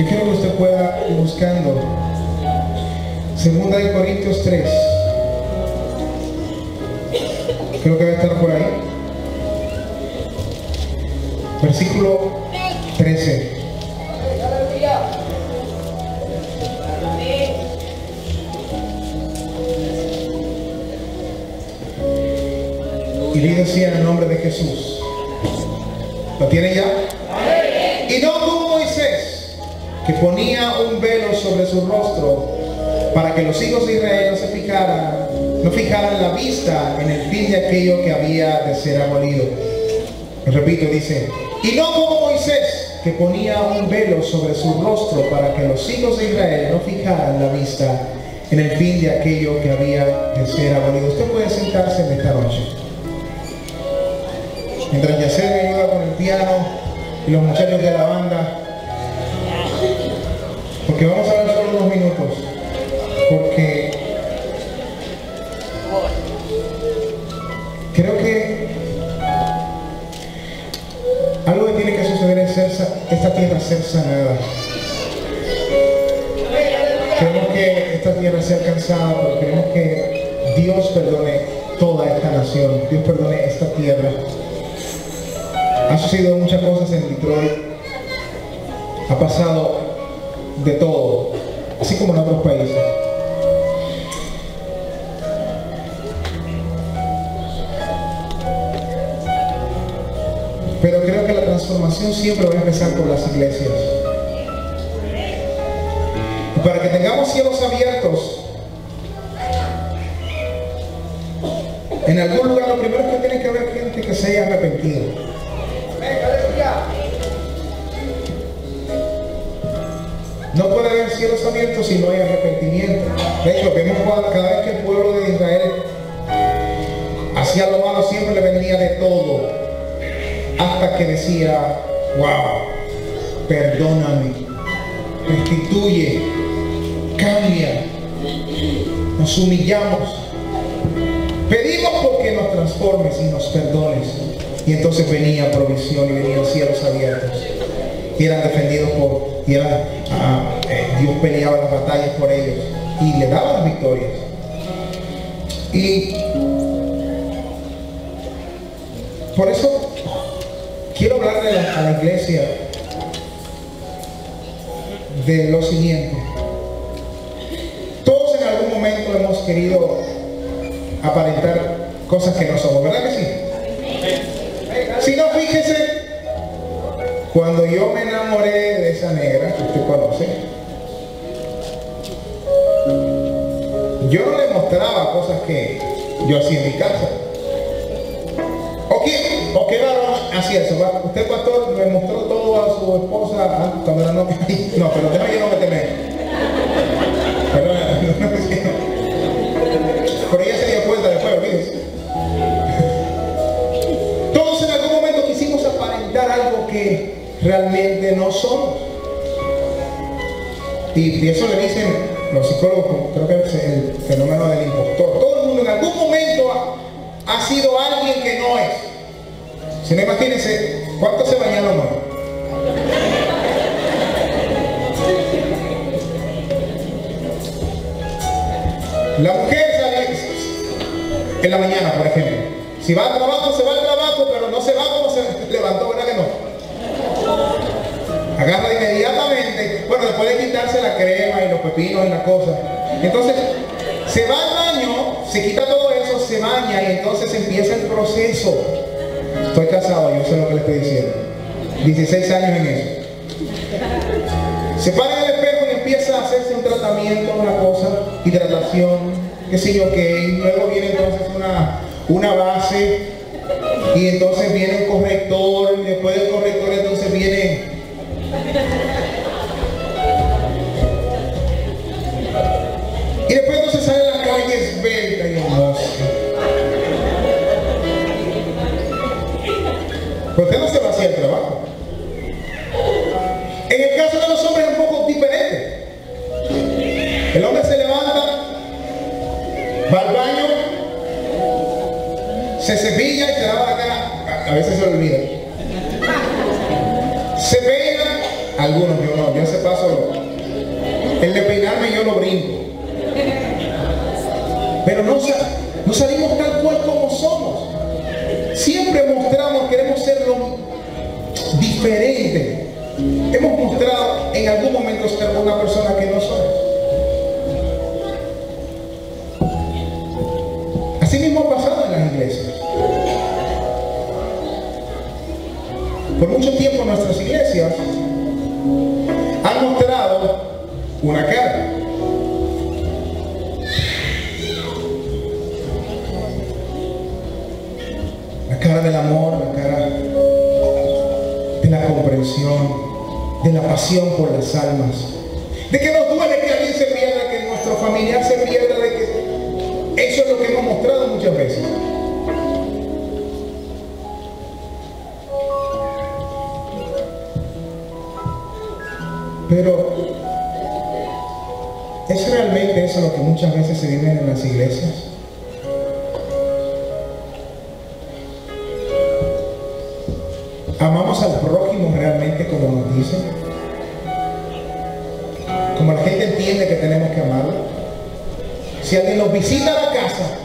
Yo quiero que usted pueda ir buscando. Segunda de Corintios 3. Creo que va a estar por ahí. Versículo que los hijos de Israel no se fijaran, no fijaran la vista en el fin de aquello que había de ser abolido. Repito, dice, y no como Moisés, que ponía un velo sobre su rostro para que los hijos de Israel no fijaran la vista en el fin de aquello que había de ser abolido. Usted puede sentarse en esta noche. Mientras Yacer me ayuda con el piano y los muchachos de la banda, porque vamos a esta tierra ser sanada. Queremos que esta tierra sea alcanzada, pero queremos que Dios perdone toda esta nación, Dios perdone esta tierra. Ha sucedido muchas cosas en Detroit. Ha pasado siempre va a empezar por las iglesias. Para que tengamos cielos abiertos, en algún lugar lo primero que tiene que haber gente que se haya arrepentido. No puede haber cielos abiertos si no hay arrepentimiento. De hecho, vemos cada vez que el pueblo de Israel hacía lo malo, siempre le vendía de todo. Hasta que decía, wow, perdóname, restituye, cambia. Nos humillamos. Pedimos porque nos transformes y nos perdones. Y entonces venía provisión y venían cielos abiertos. Y eran defendidos por, y eran, ah, eh, Dios peleaba las batallas por ellos. Y le daba las victorias. Y por eso a la, iglesia de lo siguiente. Todos en algún momento hemos querido aparentar cosas que no somos, ¿verdad que sí? Si no, fíjese, cuando yo me enamoré de esa negra que usted conoce, yo no le mostraba cosas que yo hacía en mi casa. ¿O qué, o qué varón hacía eso? Usted, pastor, su esposa ah, cuando era novia. No, pero déjame yo no meterme. Pero, pero ella se dio cuenta después, olvídese. Todos en algún momento quisimos aparentar algo que realmente no somos. Y, eso le dicen los psicólogos, creo que es el fenómeno del impostor. Todo el mundo en algún momento ha, sido alguien que no es. Si no imagínense, ¿cuántos se bañaron hoy? La mañana, por ejemplo. Si va al trabajo, se va al trabajo, pero no se va como se levantó, ¿verdad que no? Agarra inmediatamente, bueno, después de quitarse la crema y los pepinos y la cosa. Entonces, se va al baño, se quita todo eso, se baña y entonces empieza el proceso. Estoy casado, yo sé lo que le estoy diciendo. 16 años en eso. Se para el espejo y empieza a hacerse un tratamiento, una cosa, hidratación, qué sé yo qué, y luego viene entonces una, una base, y entonces viene un corrector, y después del corrector entonces viene... Y después entonces sale la calle esbelta y hermosa. Pues usted no se va a hacer el trabajo. Se olvida. Se peina, algunos, yo no, yo ese paso, el de peinarme yo lo brinco. Pero no, no salimos tal cual como somos. Siempre mostramos, queremos ser lo diferente. Hemos mostrado en algún momento ser una persona que una cara. La cara del amor, la cara de la comprensión, de la pasión por las almas. De que nos duele que alguien se pierda, que nuestro familiar se pierda, de que eso es lo que hemos mostrado muchas veces. Muchas veces se vive en las iglesias? ¿Amamos al prójimo realmente como nos dicen? Como la gente entiende que tenemos que amarlo. Si alguien nos visita a la casa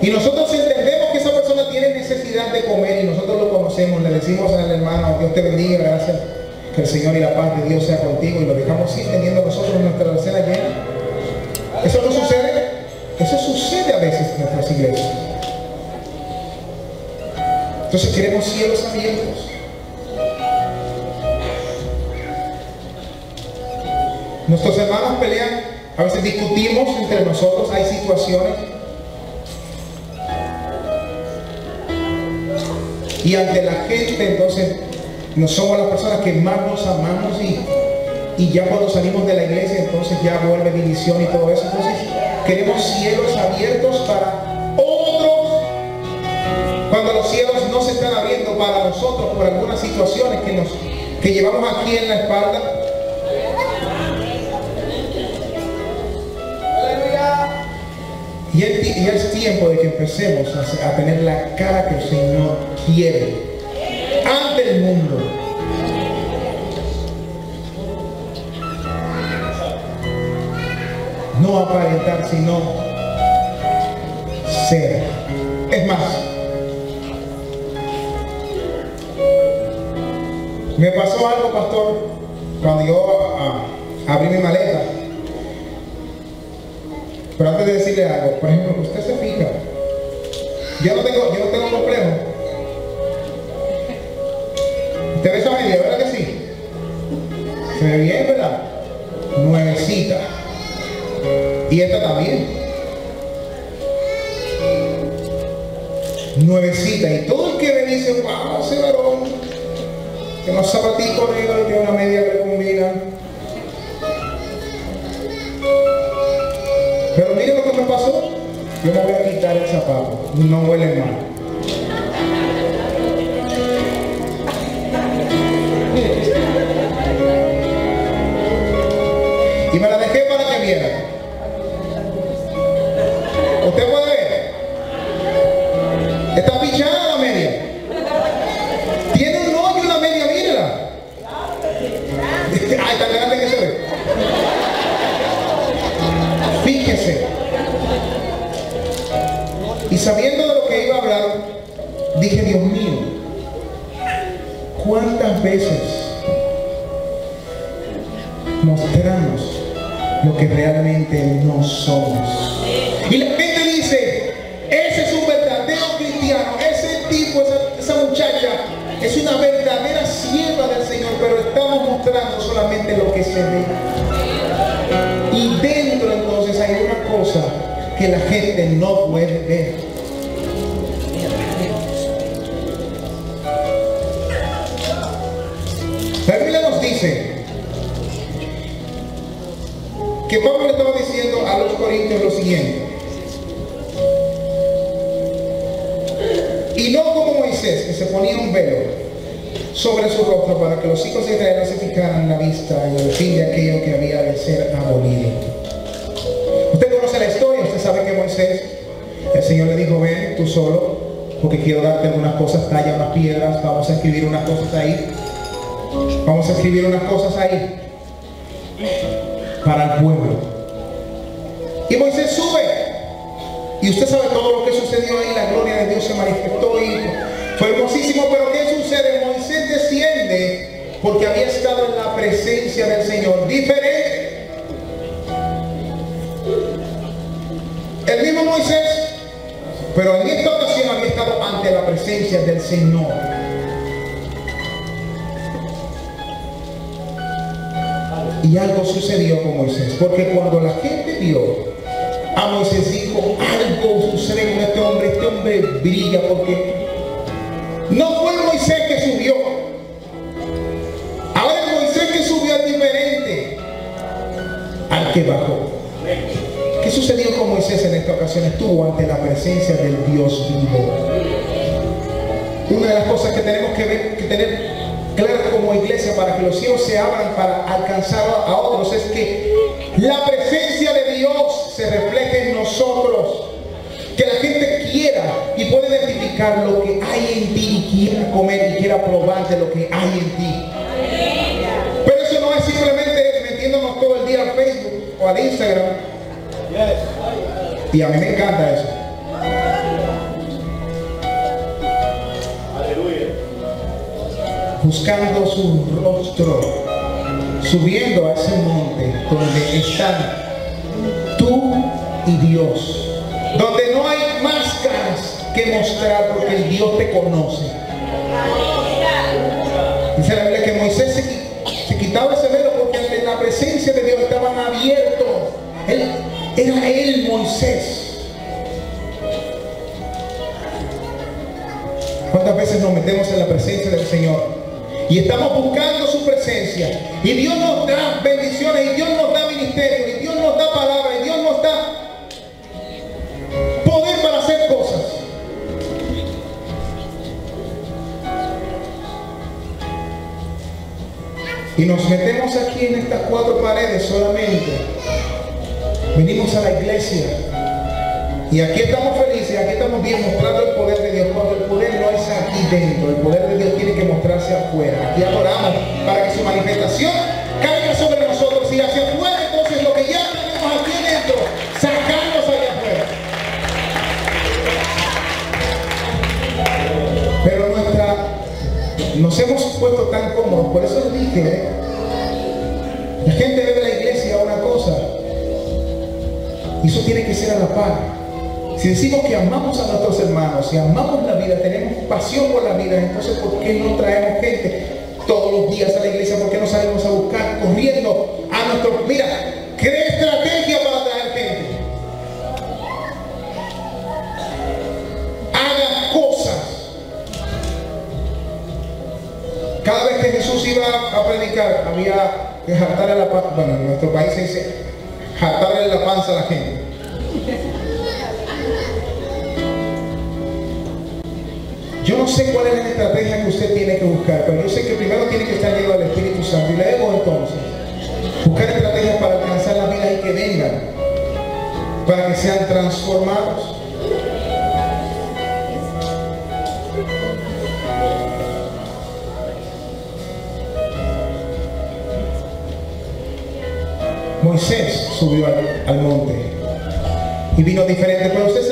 y nosotros entendemos que esa persona tiene necesidad de comer y nosotros lo conocemos, le decimos al hermano, Dios te bendiga, gracias que el Señor y la paz de Dios sea contigo y lo dejamos ir teniendo nosotros nuestra cena llena. Iglesias. Entonces queremos cielos abiertos. Nuestros hermanos pelean, a veces discutimos entre nosotros, hay situaciones. Y ante la gente entonces no somos las personas que más nos amamos y, y ya cuando salimos de la iglesia entonces ya vuelve división y todo eso. Entonces queremos cielos abiertos para los cielos no se están abriendo para nosotros por algunas situaciones que nos que llevamos aquí en la espalda. Y, es tiempo de que empecemos a tener la cara que el Señor quiere ante el mundo. No aparentar, sino ser. Me pasó algo, pastor, cuando yo ah, abrí mi maleta. Pero antes de decirle algo, por ejemplo, usted se fija, yo no tengo, yo no tengo complejo ¿Usted ve esa media, verdad que sí? Se ve bien, ¿verdad? Nuevecita. Y esta también. Nuevecita. Y todo el que ve dice, wow, ese varón, unos zapatitos negros y una media que le. Pero mire lo que me pasó. Yo me voy a quitar el zapato. No huele mal. ¿Cuántas veces mostramos lo que realmente no somos. Y la gente dice, ese es un verdadero cristiano, ese tipo, esa, muchacha, es una verdadera sierva del Señor, pero estamos mostrando solamente lo que se ve. Y dentro entonces hay una cosa que la gente no puede ver. Que Pablo le estaba diciendo a los corintios lo siguiente. Y no como Moisés, que se ponía un velo, sobre su rostro para que los hijos de Israel no se fijaran la vista y el fin de aquello que había de ser abolido. Usted conoce la historia, usted sabe que Moisés, el Señor le dijo, ven tú solo, porque quiero darte algunas cosas, talla unas piedras, vamos a escribir unas cosas ahí. Vamos a escribir unas cosas ahí para el pueblo. Y Moisés sube. Y usted sabe todo lo que sucedió ahí, la gloria de Dios se manifestó y fue hermosísimo, pero ¿qué sucede? Moisés desciende porque había estado en la presencia del Señor. Diferente. El mismo Moisés, pero en esta ocasión había estado ante la presencia del Señor. Y algo sucedió con Moisés, porque cuando la gente vio a Moisés dijo, algo sucede con este hombre, este hombre brilla porque no fue Moisés que subió. Ahora el Moisés que subió es diferente al que bajó. ¿Qué sucedió con Moisés en esta ocasión? Estuvo ante la presencia del Dios vivo. Una de las cosas que tenemos que, ver, que tener claro como iglesia para que los cielos se abran para alcanzar a otros es que la presencia de Dios se refleje en nosotros. Que la gente quiera y pueda identificar lo que hay en ti y quiera comer y quiera probar de lo que hay en ti. Pero eso no es simplemente metiéndonos todo el día al Facebook o al Instagram. Y a mí me encanta eso. Buscando su rostro, subiendo a ese monte donde están tú y Dios, donde no hay máscaras que mostrar porque el Dios te conoce. Dice la Biblia que Moisés se, quitaba ese velo porque en la presencia de Dios estaban abiertos. Él, era él Moisés. ¿Cuántas veces nos metemos en la presencia del Señor? Y estamos buscando su presencia. Y Dios nos da bendiciones, y Dios nos da ministerio, y Dios nos da palabra, y Dios nos da poder para hacer cosas. Y nos metemos aquí en estas cuatro paredes solamente. Venimos a la iglesia. Y aquí estamos felices, aquí estamos bien mostrando el poder de Dios. Cuando el poder no es aquí dentro, el poder de Dios tiene que mostrarse afuera. Aquí adoramos para que su manifestación caiga sobre nosotros y hacia afuera. Entonces lo que ya tenemos aquí dentro, sacamos allá afuera. Pero nuestra, nos hemos puesto tan cómodos, por eso les dije, ¿eh? la gente ve de la iglesia una cosa, y eso tiene que ser a la par. Si decimos que amamos a nuestros hermanos, si amamos la vida, tenemos pasión por la vida, entonces ¿por qué no traemos gente todos los días a la iglesia? ¿Por qué no salimos a buscar corriendo a nuestro... Mira, crea estrategia para traer gente. Haga cosas. Cada vez que Jesús iba a predicar, había que jartarle la panza, bueno, en nuestro país se dice jartarle la panza a la gente. Sé cuál es la estrategia que usted tiene que buscar, pero yo sé que primero tiene que estar lleno del Espíritu Santo. Y luego entonces, buscar estrategias para alcanzar la vida y que vengan, para que sean transformados. Moisés subió al, al monte y vino diferente, pero usted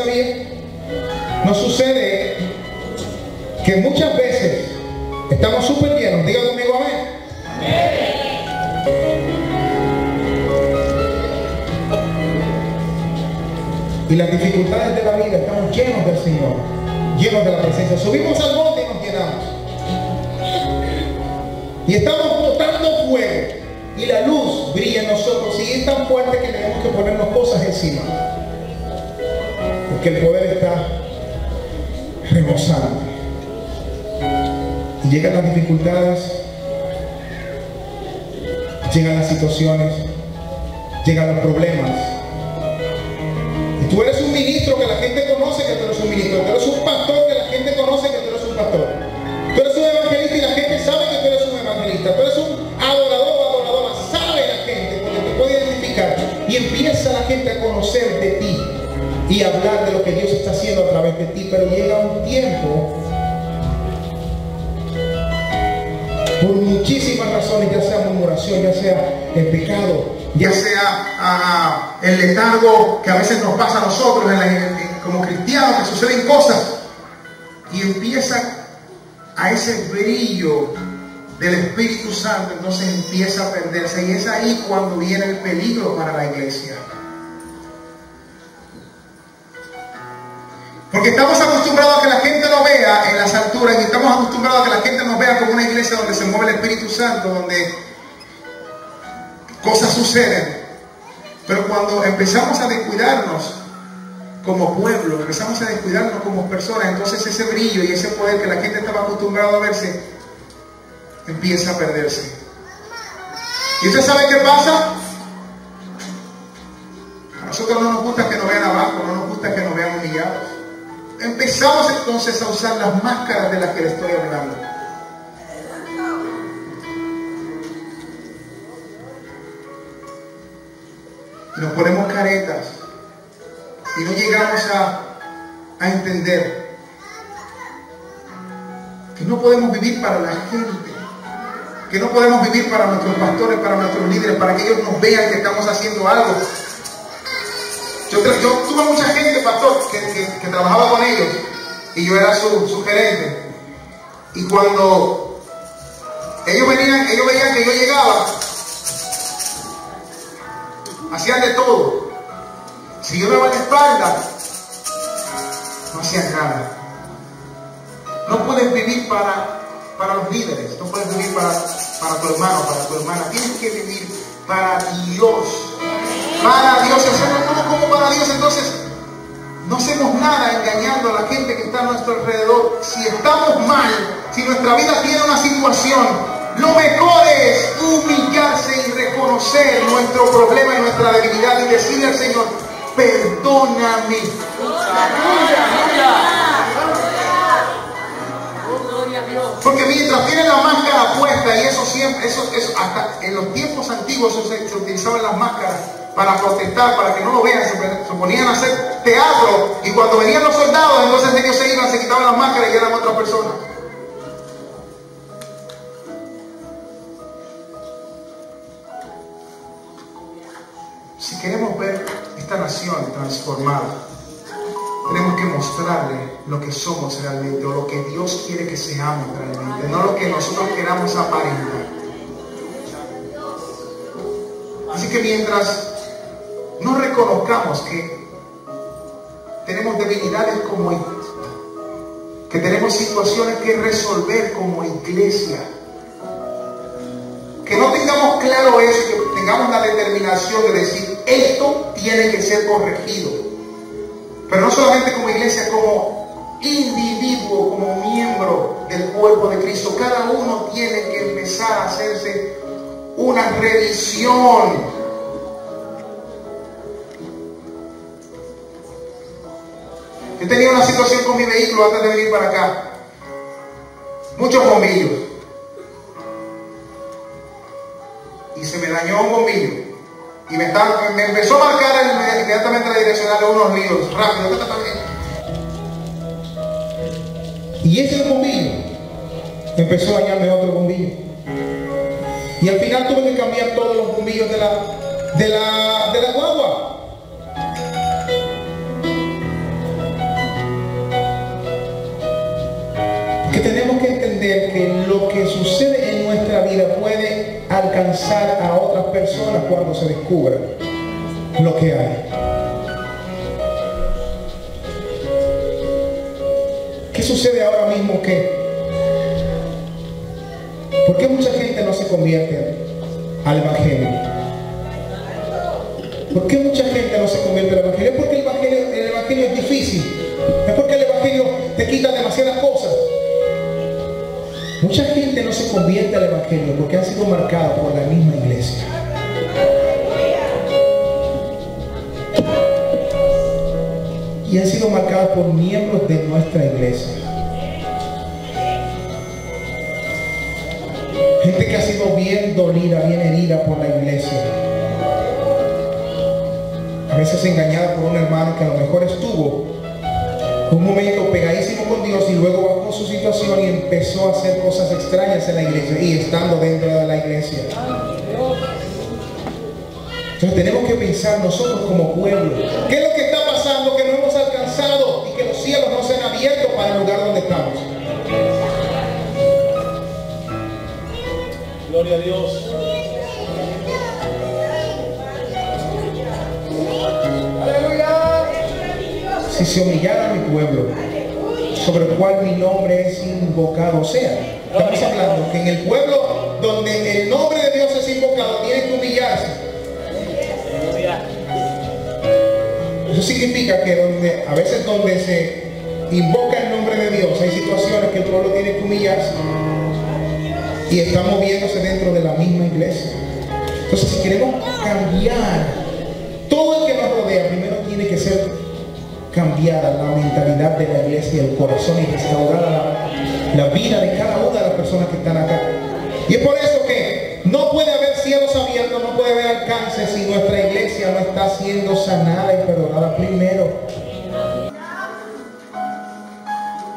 Subimos al monte y nos llenamos. Y estamos botando fuego. Y la luz brilla en nosotros. Y es tan fuerte que tenemos que ponernos cosas encima. Porque el poder está rebosando. Y llegan las dificultades, llegan las situaciones, llegan los problemas. Santo, entonces empieza a perderse. Y es ahí cuando viene el peligro para la iglesia. Porque estamos acostumbrados a que la gente nos vea en las alturas y estamos acostumbrados a que la gente nos vea como una iglesia donde se mueve el Espíritu Santo, donde cosas suceden. Pero cuando empezamos a descuidarnos como pueblo, empezamos a descuidarnos como personas, entonces ese brillo y ese poder que la gente estaba acostumbrado a verse, empieza a perderse. ¿Y usted sabe qué pasa? A nosotros no nos gusta que nos vean abajo, no nos gusta que nos vean humillados. Empezamos entonces a usar las máscaras de las que le estoy hablando. nos ponemos caretas y no llegamos a, a entender que no podemos vivir para la gente, que no podemos vivir para nuestros pastores, para nuestros líderes, para que ellos nos vean que estamos haciendo algo. Yo, tuve mucha gente, pastor, que, trabajaba con ellos y yo era su, gerente. Y cuando ellos venían, ellos veían que yo llegaba, hacían de todo. Si yo daba la espalda, no hacían nada. No puedes vivir para, para los líderes, no puedes vivir para, para tu hermano, para tu hermana. Tienes que vivir para Dios. Para Dios, hacerlo todo como para Dios. Entonces, no hacemos nada engañando a la gente que está a nuestro alrededor. Si estamos mal, si nuestra vida tiene una situación, lo mejor es humillarse y reconocer nuestro problema y nuestra debilidad y decirle al Señor, perdóname. Porque mientras tienen la máscara puesta, y eso siempre, eso, eso hasta en los tiempos antiguos se, se utilizaban las máscaras para protestar, para que no lo vean, se, se, ponían a hacer teatro, y cuando venían los soldados, entonces ellos se iban, se quitaban las máscaras y eran otras personas. Si queremos ver esta nación transformada, tenemos que mostrarle lo que somos realmente o lo que Dios quiere que seamos realmente, no lo que nosotros queramos aparentar. Así que mientras no reconozcamos que tenemos debilidades como iglesia, que tenemos situaciones que resolver como iglesia, que no tengamos claro eso, que tengamos la determinación de decir, esto tiene que ser corregido. Pero no solamente como iglesia, como individuo, como miembro del cuerpo de Cristo. Cada uno tiene que empezar a hacerse una revisión. Yo tenía una situación con mi vehículo antes de venir para acá. Muchos bombillos. y se me dañó un bombillo. Y me, empezó a marcar inmediatamente la direccional unos ríos, rápido, Y ese bombillo empezó a dañarme otro bombillo. Y al final tuve que cambiar todos los bombillos de la, de la, de la guagua. Que tenemos que entender que lo que sucede en nuestra vida puede alcanzar a otras personas cuando se descubra lo que hay. ¿Qué sucede ahora mismo que? ¿Por qué mucha gente no se convierte al Evangelio? ¿Por qué mucha gente no se convierte al Evangelio? Porque el evangelio es difícil. Mucha gente no se convierte al Evangelio porque han sido marcados por la misma iglesia. Y han sido marcados por miembros de nuestra iglesia. Gente que ha sido bien dolida, bien herida por la iglesia. a veces engañada por un hermano que a lo mejor estuvo un momento pegadísimo con Dios y luego su situación y empezó a hacer cosas extrañas en la iglesia y estando dentro de la iglesia. Entonces tenemos que pensar nosotros como pueblo, ¿qué es lo que está pasando que no hemos alcanzado y que los cielos no se han abierto para el lugar donde estamos? Gloria a Dios. Si se humillara mi pueblo, sobre el cual mi nombre es invocado, o sea, estamos hablando que en el pueblo donde el nombre de Dios es invocado, tiene que humillarse. Eso significa que donde, a veces donde se invoca el nombre de Dios, hay situaciones que el pueblo tiene que humillarse y está moviéndose dentro de la misma iglesia. Entonces, si queremos cambiar todo el que nos rodea, primero tiene que ser cambiada la mentalidad de la iglesia, el corazón y restaurada la, vida de cada una de las personas que están acá. Y es por eso que no puede haber cielos abiertos, no puede haber alcance si nuestra iglesia no está siendo sanada y perdonada primero.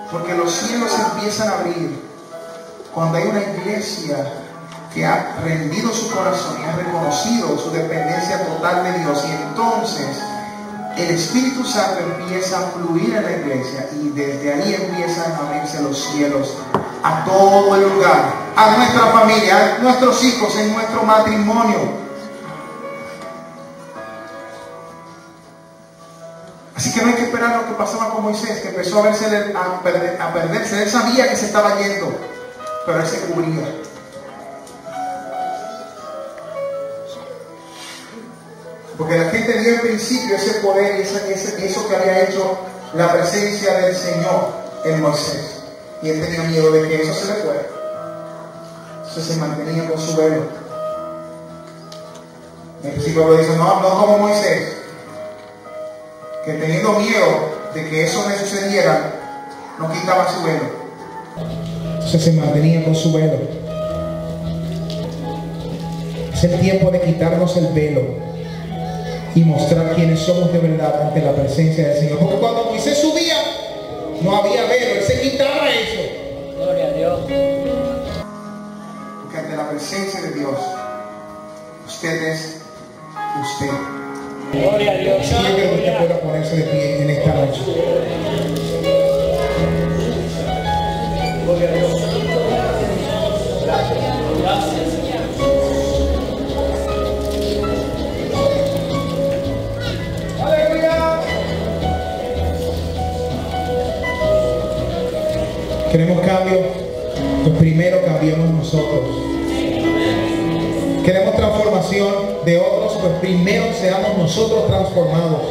Porque los cielos empiezan a abrir cuando hay una iglesia que ha rendido su corazón y ha reconocido su dependencia total de Dios y entonces el Espíritu Santo empieza a fluir en la iglesia y desde ahí empiezan a abrirse los cielos a todo el lugar, a nuestra familia, a nuestros hijos, en nuestro matrimonio. Así que no hay que esperar lo que pasaba con Moisés, que empezó a, verse, a, perder, a perderse. Él sabía que se estaba yendo, pero él se cubría. Porque la gente vio en principio ese poder y eso que había hecho la presencia del Señor en Moisés. Y él tenía miedo de que eso se le fuera. Entonces se mantenía con su velo. En principio lo dice, no, no como Moisés, que teniendo miedo de que eso le sucediera, no quitaba su velo. Entonces se mantenía con su velo. Es el tiempo de quitarnos el velo y mostrar quiénes somos de verdad ante la presencia del Señor. Porque cuando Moisés subía, no había velo, él se quitaba eso. Gloria a Dios. Porque ante la presencia de Dios, usted es usted. Gloria a Dios. Quiero que usted pueda ponerse de pie en esta noche. Cambio, primero cambiemos nosotros. Queremos transformación de otros, pues primero seamos nosotros transformados.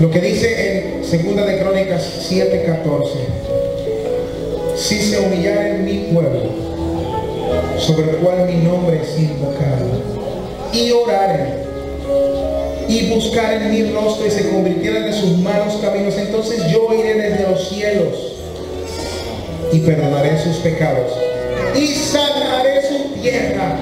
Lo que dice en Segunda de Crónicas 7:14. Si se humillara en mi pueblo, sobre el cual mi nombre es invocado, y oraren y buscar en mi rostro y se convirtieran de sus malos caminos, entonces yo iré desde los cielos y perdonaré sus pecados y sanaré su tierra.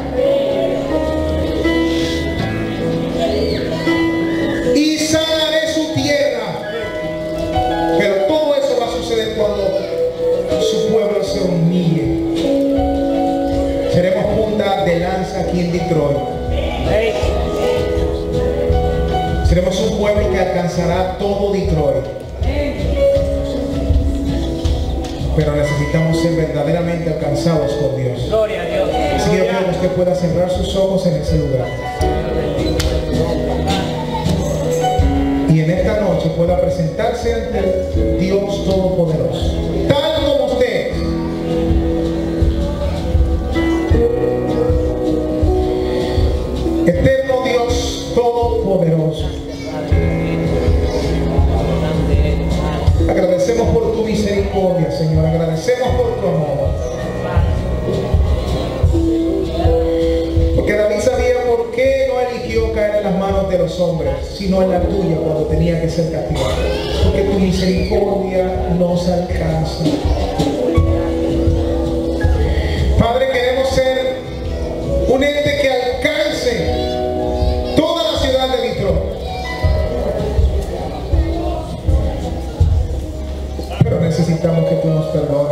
Aquí en Detroit. Seremos un pueblo que alcanzará todo Detroit. Pero necesitamos ser verdaderamente alcanzados por Dios. Gloria a Dios. Así que yo quiero que usted pueda cerrar sus ojos en ese lugar. Y en esta noche pueda presentarse ante Dios Todopoderoso. hombres, sino en la tuya cuando tenía que ser castigado. Porque tu misericordia nos alcanza. Padre, queremos ser un ente que alcance toda la ciudad de Vitro. Pero necesitamos que tú nos perdones.